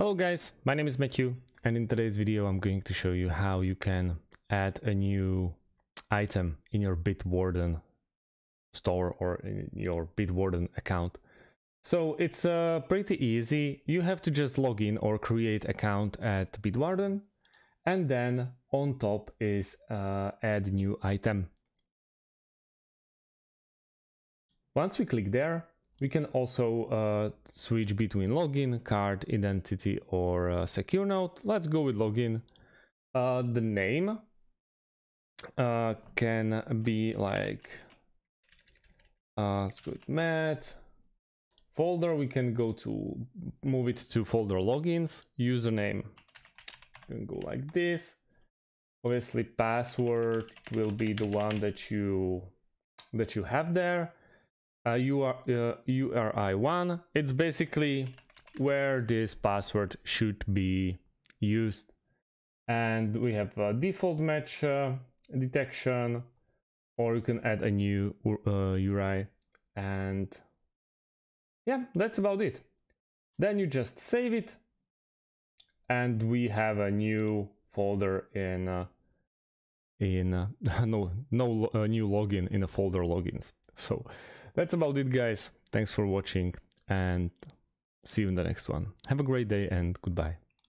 Hello guys, my name is Matthew and in today's video I'm going to show you how you can add a new item in your Bitwarden store or in your Bitwarden account. So it's uh, pretty easy. You have to just log in or create account at Bitwarden and then on top is uh, add new item. Once we click there, we can also uh, switch between login, card, identity, or uh, secure note. Let's go with login. Uh, the name uh, can be like, uh, let's go with Matt. Folder, we can go to, move it to folder logins. Username, can go like this. Obviously password will be the one that you that you have there uh, UR, uh, URI1. It's basically where this password should be used. And we have a default match uh, detection, or you can add a new uh, URI. And yeah, that's about it. Then you just save it. And we have a new folder in uh, in uh, no no uh, new login in a folder logins. So that's about it, guys. Thanks for watching and see you in the next one. Have a great day and goodbye.